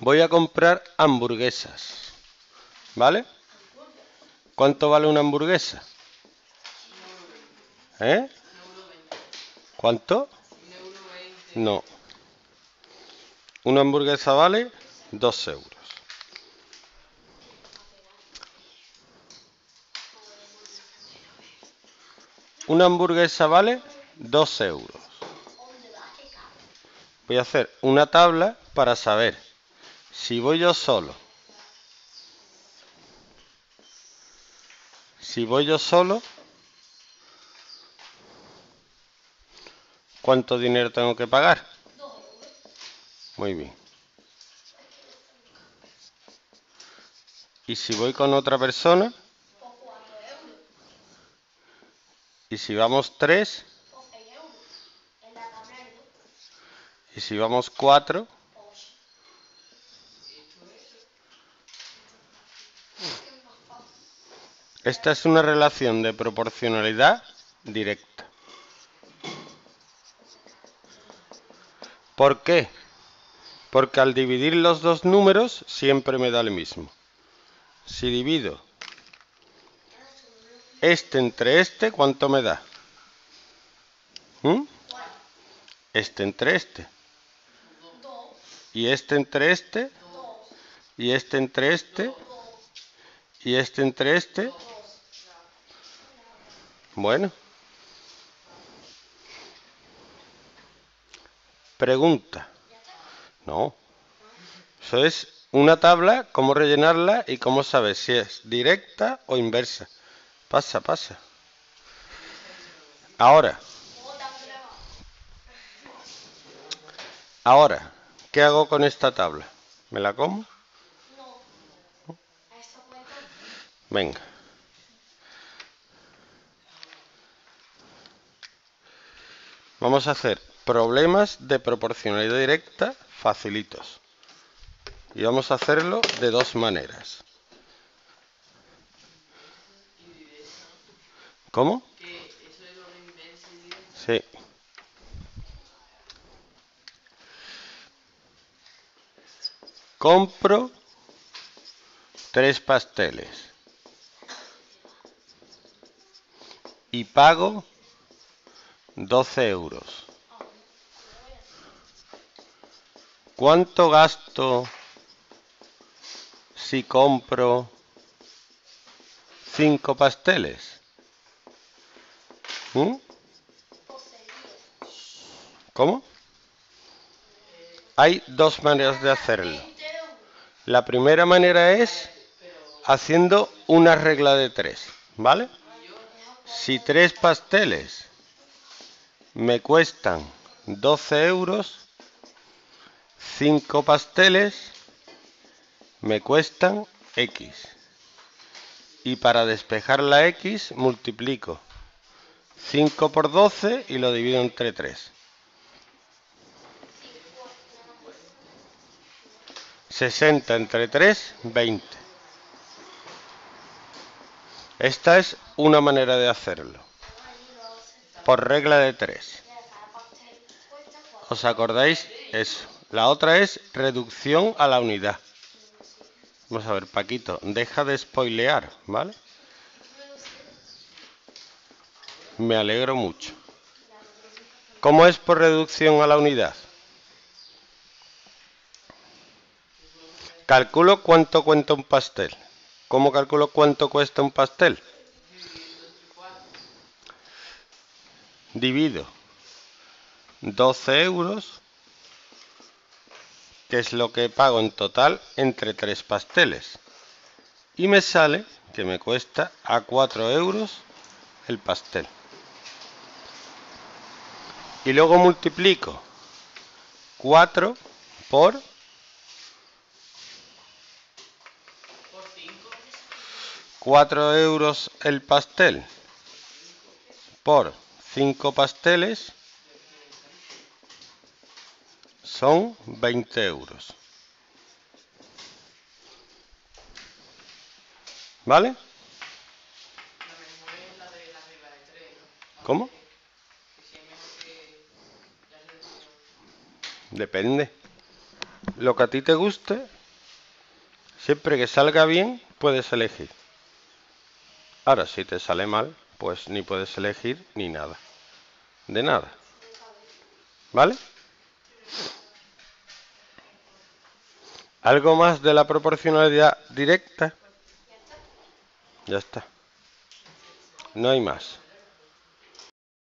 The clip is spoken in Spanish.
Voy a comprar hamburguesas. ¿Vale? ¿Cuánto vale una hamburguesa? ¿Eh? ¿Cuánto? No. Una hamburguesa vale 2 euros. Una hamburguesa vale 2 euros. Voy a hacer una tabla para saber si voy yo solo. Si voy yo solo, ¿cuánto dinero tengo que pagar? Muy bien. ¿Y si voy con otra persona? ¿Y si vamos tres? ¿Y si vamos cuatro? Esta es una relación de proporcionalidad directa. ¿Por qué? Porque al dividir los dos números siempre me da el mismo. Si divido este entre este, ¿cuánto me da? ¿Mm? Este entre este. Y este entre este. Y este entre este. Y este entre este. Bueno. Pregunta. No. Eso es una tabla, cómo rellenarla y cómo saber si es directa o inversa. Pasa, pasa. Ahora. Ahora, ¿qué hago con esta tabla? ¿Me la como? Venga. Vamos a hacer problemas de proporcionalidad directa facilitos. Y vamos a hacerlo de dos maneras. ¿Cómo? Sí. Compro tres pasteles y pago 12 euros. ¿Cuánto gasto si compro cinco pasteles? ¿Mm? ¿Cómo? Hay dos maneras de hacerlo. La primera manera es haciendo una regla de tres, ¿vale? Si tres pasteles me cuestan 12 euros, cinco pasteles me cuestan X. Y para despejar la X multiplico 5 por 12 y lo divido entre 3. 60 entre 3, 20. Esta es una manera de hacerlo. Por regla de 3. ¿Os acordáis? Eso. La otra es reducción a la unidad. Vamos a ver, Paquito, deja de spoilear, ¿vale? Me alegro mucho. ¿Cómo es por reducción a la unidad? Calculo cuánto cuesta un pastel. ¿Cómo calculo cuánto cuesta un pastel? Divido 12 euros, que es lo que pago en total entre tres pasteles. Y me sale que me cuesta a 4 euros el pastel y luego multiplico 4 por 4 euros el pastel por 5 pasteles son 20 euros. ¿Vale? ¿Cómo? Depende. lo que a ti te guste, siempre que salga bien, puedes elegir. Ahora, si te sale mal, pues ni puedes elegir ni nada. De nada. ¿Vale? ¿Algo más de la proporcionalidad directa? Ya está. No hay más.